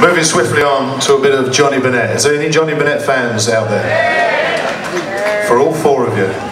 Moving swiftly on to a bit of Johnny Burnette. Is there any Johnny Burnette fans out there? For all four of you.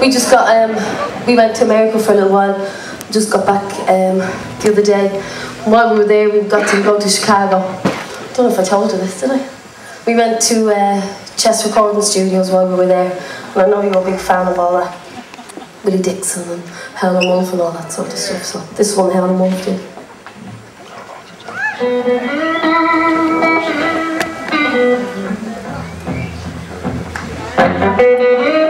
We just got, um, we went to America for a little while, just got back um, the other day. While we were there, we got to go to Chicago. don't know if I told you this, did I? We went to uh, Chess Recording Studios while we were there, and I know you're a big fan of all that. Willie Dixon and Howlin' Wolf and all that sort of stuff, so this one Howlin' Wolf did. Like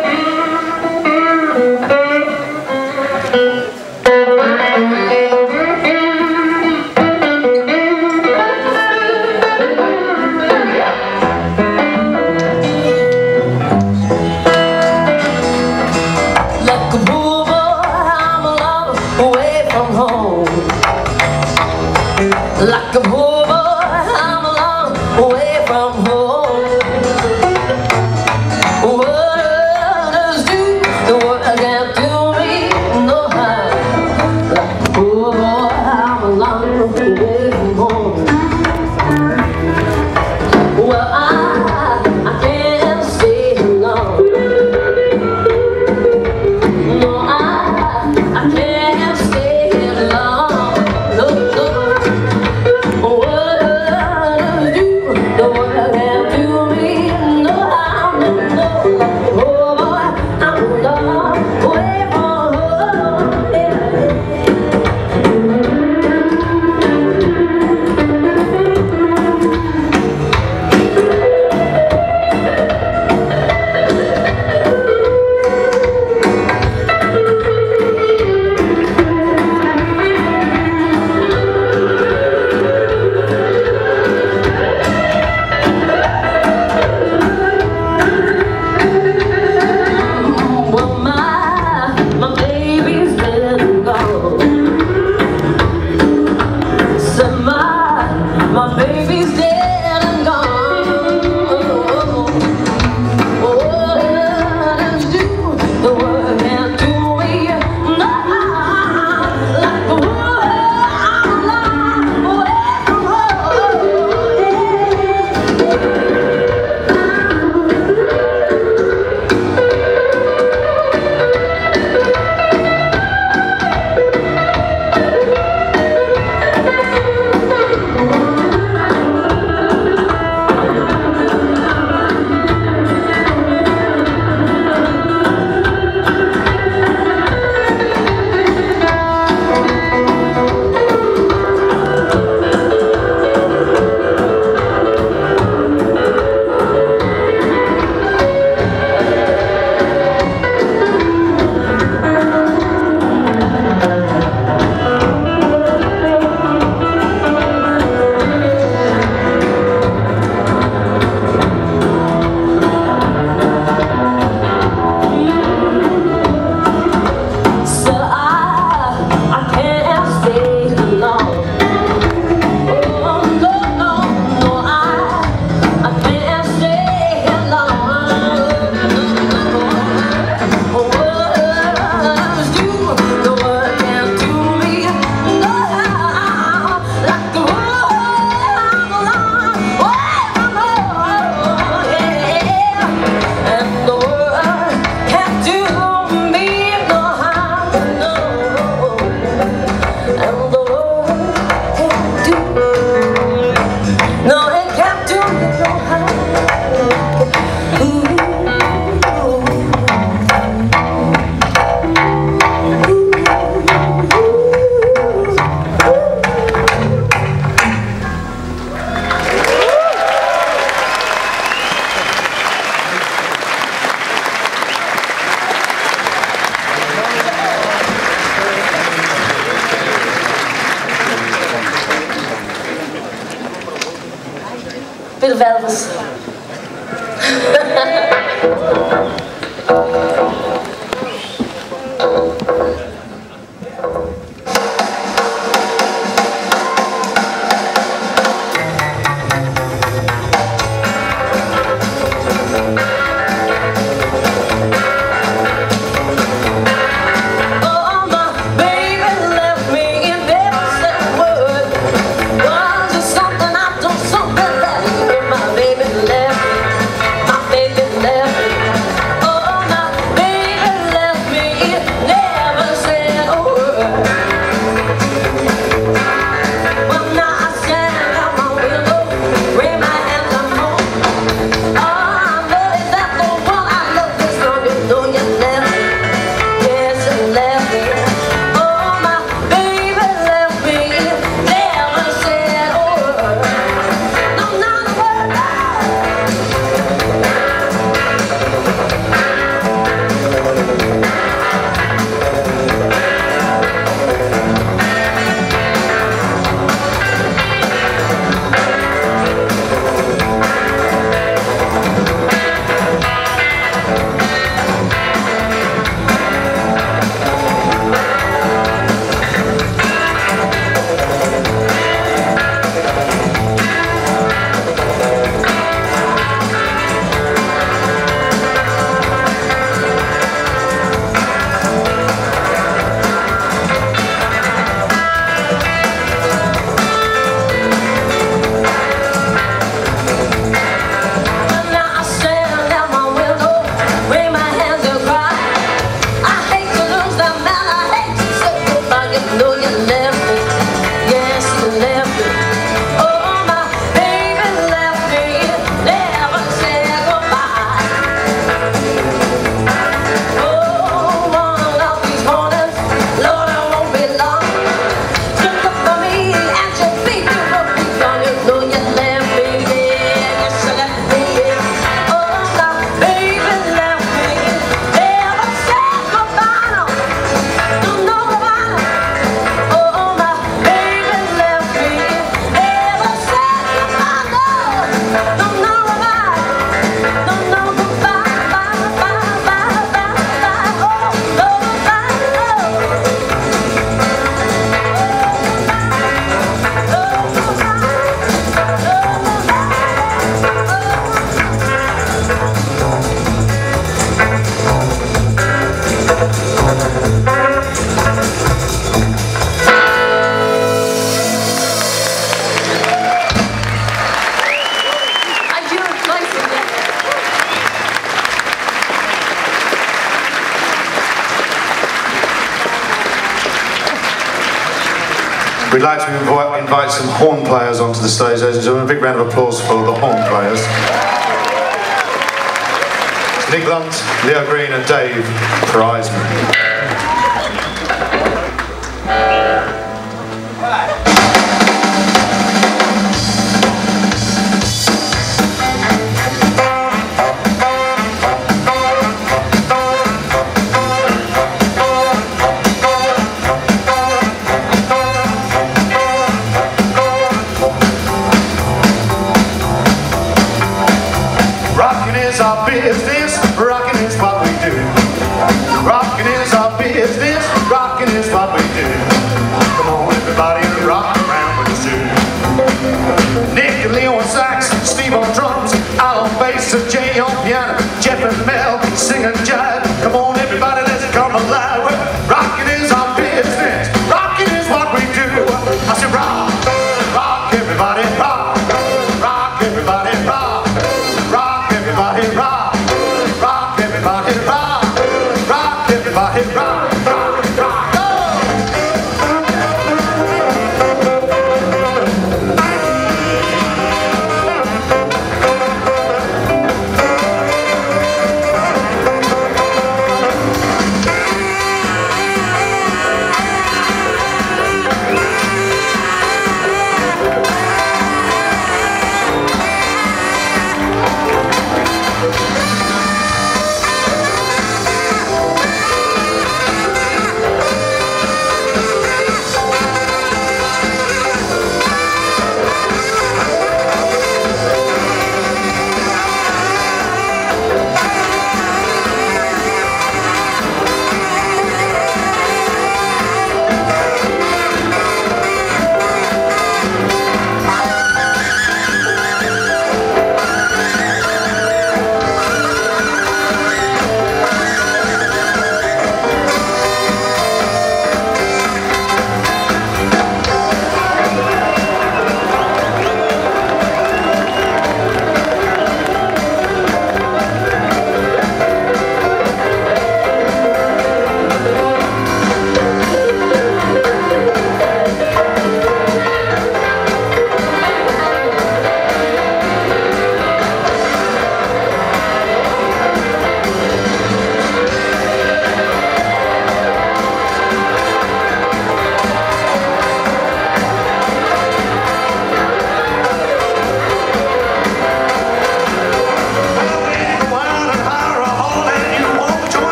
Wilvelvers. like to invite some horn players onto the stage, ladies and gentlemen. A big round of applause for the horn players. Nick Lunt, Leo Green and Dave Priseman.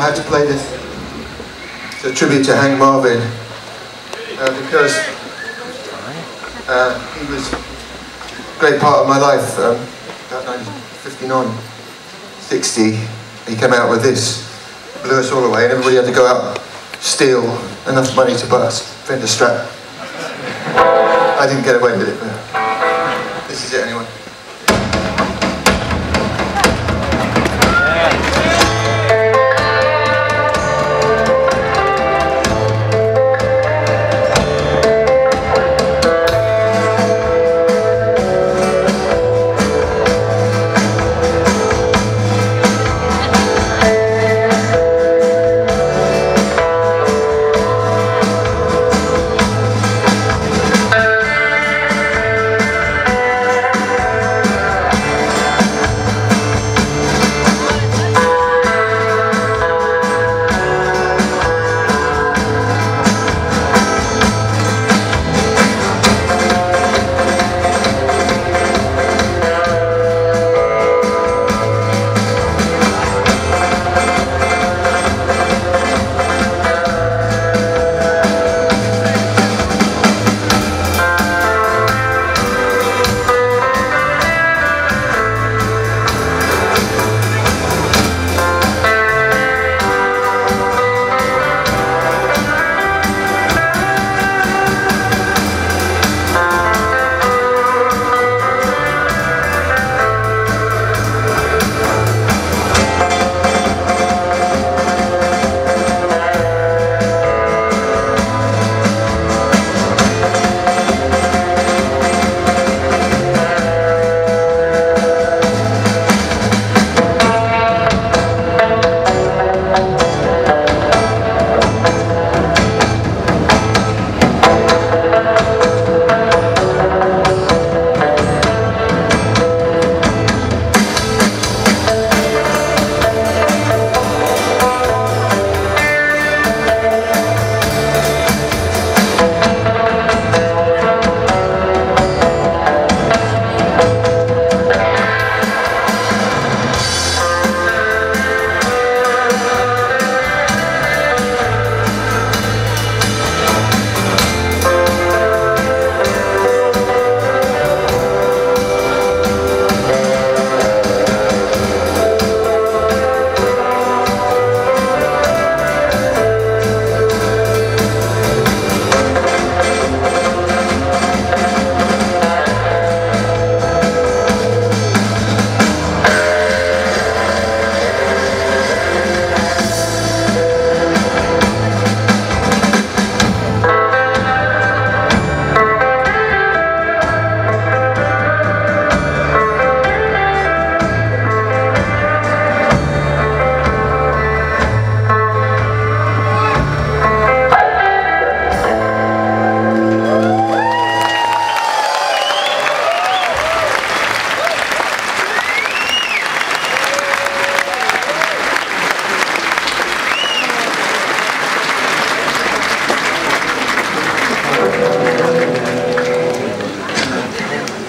I had to play this. It's a tribute to Hank Marvin uh, because uh, he was a great part of my life. Um, about 1959, 60, he came out with this, blew us all away, and everybody had to go out steal enough money to buy us Fender Strat. I didn't get away with it,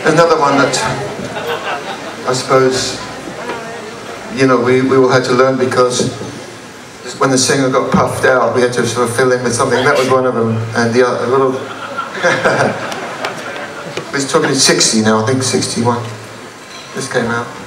Another one that I suppose, you know, we, we all had to learn because when the singer got puffed out, we had to sort of fill in with something. That was one of them. And the other, little, he's talking 60 now, I think 61. This came out.